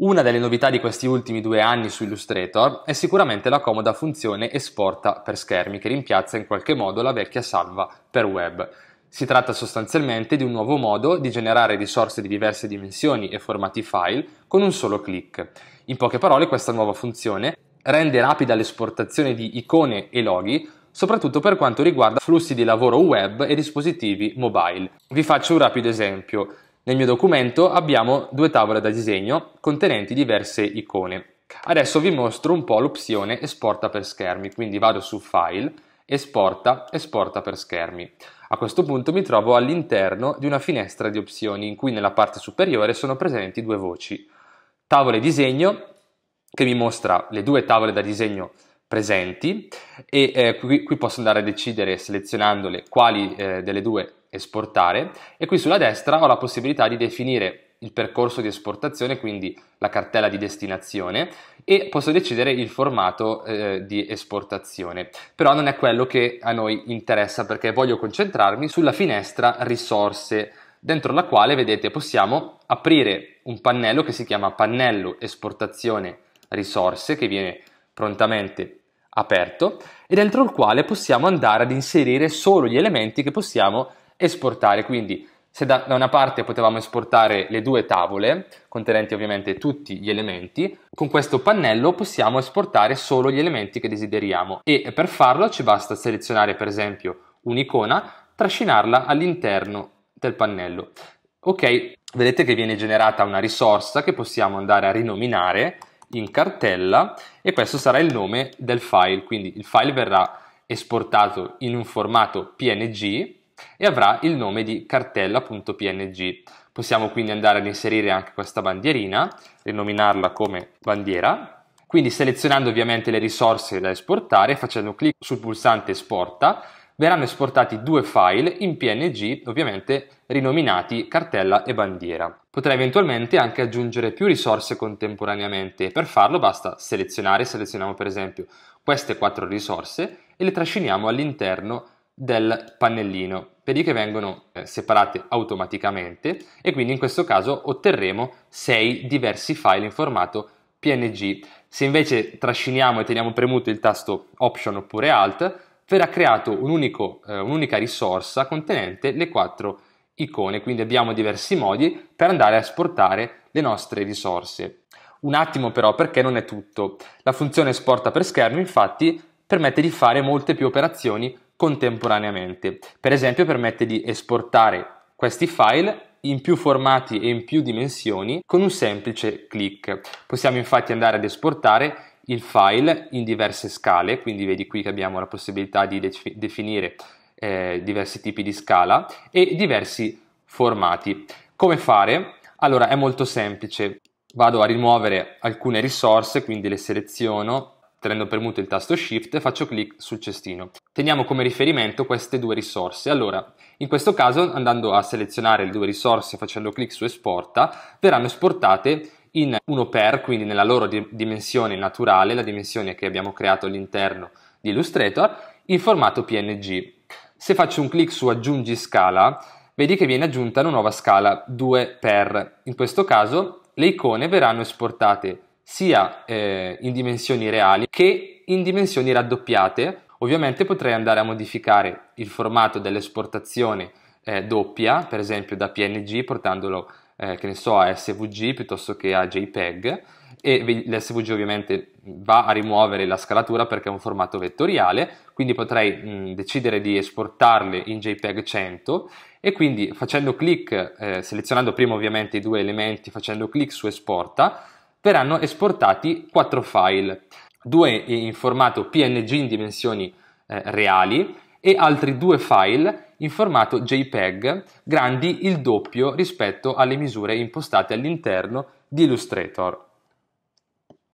Una delle novità di questi ultimi due anni su Illustrator è sicuramente la comoda funzione esporta per schermi che rimpiazza in qualche modo la vecchia salva per web. Si tratta sostanzialmente di un nuovo modo di generare risorse di diverse dimensioni e formati file con un solo clic. In poche parole questa nuova funzione rende rapida l'esportazione di icone e loghi soprattutto per quanto riguarda flussi di lavoro web e dispositivi mobile. Vi faccio un rapido esempio. Nel mio documento abbiamo due tavole da disegno contenenti diverse icone. Adesso vi mostro un po' l'opzione esporta per schermi, quindi vado su File, Esporta, Esporta per schermi. A questo punto mi trovo all'interno di una finestra di opzioni in cui nella parte superiore sono presenti due voci. Tavole disegno, che mi mostra le due tavole da disegno presenti e eh, qui, qui, posso andare a decidere selezionandole quali eh, delle due esportare e qui sulla destra ho la possibilità di definire il percorso di esportazione, quindi la cartella di destinazione e posso decidere il formato eh, di esportazione. Però non è quello che a noi interessa perché voglio concentrarmi sulla finestra risorse dentro la quale vedete possiamo aprire un pannello che si chiama pannello esportazione risorse che viene prontamente aperto e dentro il quale possiamo andare ad inserire solo gli elementi che possiamo esportare. Quindi se da, da, una parte potevamo esportare le due tavole, contenenti ovviamente tutti gli elementi, con questo pannello possiamo esportare solo gli elementi che desideriamo e per farlo ci basta selezionare per esempio un'icona, trascinarla all'interno del pannello. Ok, vedete che viene generata una risorsa che possiamo andare a rinominare in cartella e questo sarà il nome del file, quindi il file verrà esportato in un formato PNG e avrà il nome di cartella.png. Possiamo quindi andare ad inserire anche questa bandierina, rinominarla come bandiera, quindi selezionando ovviamente le risorse da esportare, facendo clic sul pulsante esporta, verranno esportati due file in PNG, ovviamente rinominati cartella e bandiera. Potrei eventualmente anche aggiungere più risorse contemporaneamente per farlo basta selezionare, selezioniamo per esempio queste quattro risorse e le trasciniamo all'interno del pannellino. Vedi che vengono eh, separate automaticamente e quindi in questo caso otterremo sei diversi file in formato PNG. Se invece trasciniamo e teniamo premuto il tasto Option oppure Alt, verrà creato eh, un'unica risorsa contenente le quattro icone, quindi abbiamo diversi modi per andare a esportare le nostre risorse. Un attimo però perché non è tutto. La funzione esporta per schermo infatti permette di fare molte più operazioni contemporaneamente. Per esempio permette di esportare questi file in più formati e in più dimensioni con un semplice clic. Possiamo infatti andare ad esportare il file in diverse scale, quindi vedi qui che abbiamo la possibilità di de- definire eh, diversi tipi di scala e diversi formati. Come fare? Allora è molto semplice, vado a rimuovere alcune risorse, quindi le seleziono, tenendo premuto il tasto Shift e faccio clic sul cestino. Teniamo come riferimento queste due risorse. Allora, in questo caso, andando a selezionare le due risorse facendo clic su Esporta, verranno esportate in 1 per, quindi nella loro di- dimensione naturale, la dimensione che abbiamo creato all'interno di Illustrator, in formato PNG. Se faccio un clic su aggiungi scala, vedi che viene aggiunta una nuova scala 2 per. In questo caso le icone verranno esportate sia eh, in dimensioni reali che in dimensioni raddoppiate. Ovviamente potrei andare a modificare il formato dell'esportazione eh, doppia, per esempio da PNG portandolo eh, che ne so, a SVG piuttosto che a JPEG e l'SVG ovviamente va a rimuovere la scalatura perché è un formato vettoriale, quindi potrei mh, decidere di esportarle in JPEG 100 e quindi facendo clic, eh, selezionando prima ovviamente i due elementi, facendo clic su esporta, verranno esportati quattro file, due in formato PNG in dimensioni eh, reali e altri due file in formato JPEG grandi il doppio rispetto alle misure impostate all'interno di Illustrator.